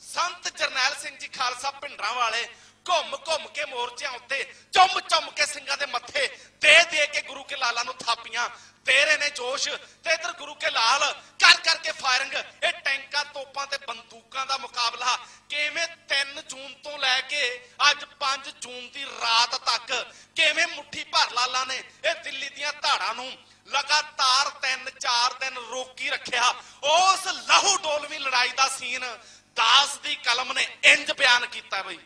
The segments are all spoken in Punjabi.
ਸੰਤ ਜਰਨੈਲ ਸਿੰਘ ਜੀ ਖਾਲਸਾ ਭਿੰਡਰਾਂ ਵਾਲੇ ਘੁੰਮ ਘੁੰਮ ਕੇ ਮੋਰਚਿਆਂ ਉੱਤੇ, ਚੁੰਮ ਚੁੰਮ ਕੇ ਸਿੰਘਾਂ ਦੇ ਮੱਥੇ ਦੇ ਦੇ ਕੇ ਗੁਰੂ ਕੇ ਲਾਲਾਂ ਨੂੰ ਥਾਪੀਆਂ। ਦੇ ਰਹੇ ਨੇ ਜੋਸ਼ ਤੇ ਇਧਰ ਗੁਰੂ ਕੇ ਲਾਲ ਕਰ ਕਰਕੇ ਫਾਇਰਿੰਗ। ਇਹ ਟੈਂਕਾਂ, ਤੋਪਾਂ ਤੇ ਬੰਦੂਕਾਂ ਦਾ ਮੁਕਾਬਲਾ ਕਿਵੇਂ 3 ਜੂਨ ਤੋਂ ਲੈ ਕੇ ਅੱਜ 5 ਜੂਨ ਦੀ ਰਾਤ ਤੱਕ ਕਿਵੇਂ ਮੁੱਠੀ ਭਰ ਲਾਲਾਂ ਨੇ, ਇਹ ਦਿੱਲੀ ਦੀਆਂ ਧਾੜਾਂ ਨੂੰ ਲਗਾਤਾਰ 3-4 ਦਿਨ ਰੋਕੀ ਰੱਖਿਆ। ਉਸ ਲਹੂ ਡੋਲਵੀ ਲੜਾਈ ਦਾ ਸੀਨ ਦਾਸ ਦੀ ਕਲਮ ਨੇ ਇੰਜ ਬਿਆਨ ਕੀਤਾ ਬਈ।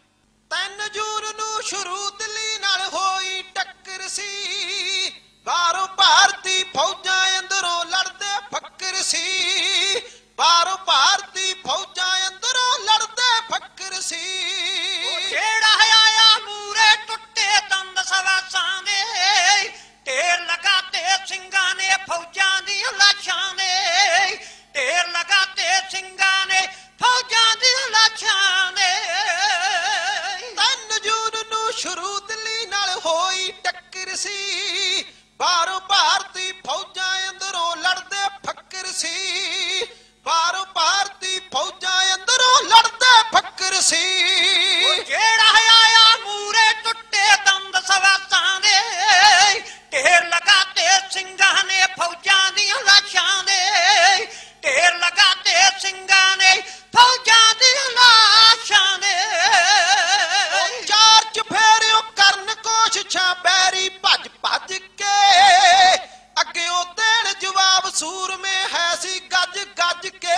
ਤਿੰਨ ਜੂਨ ਨੂੰ ਸ਼ੁਰੂ ਦਿੱਲੀ ਨਾਲ ਹੋਈ ਟੱਕਰ ਸੀ। ਬਾਹਰੋਂ ਭਾਰਤੀ ਫੌਜਾਂ ਅੰਦਰੋਂ ਲੜਦੇ ਫੱਕਰ ਸੀ। ਬਾਹਰੋਂ ਅਸੀਂ ਗੱਜ ਗੱਜ ਕੇ